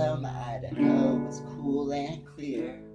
My Idaho was cool and clear.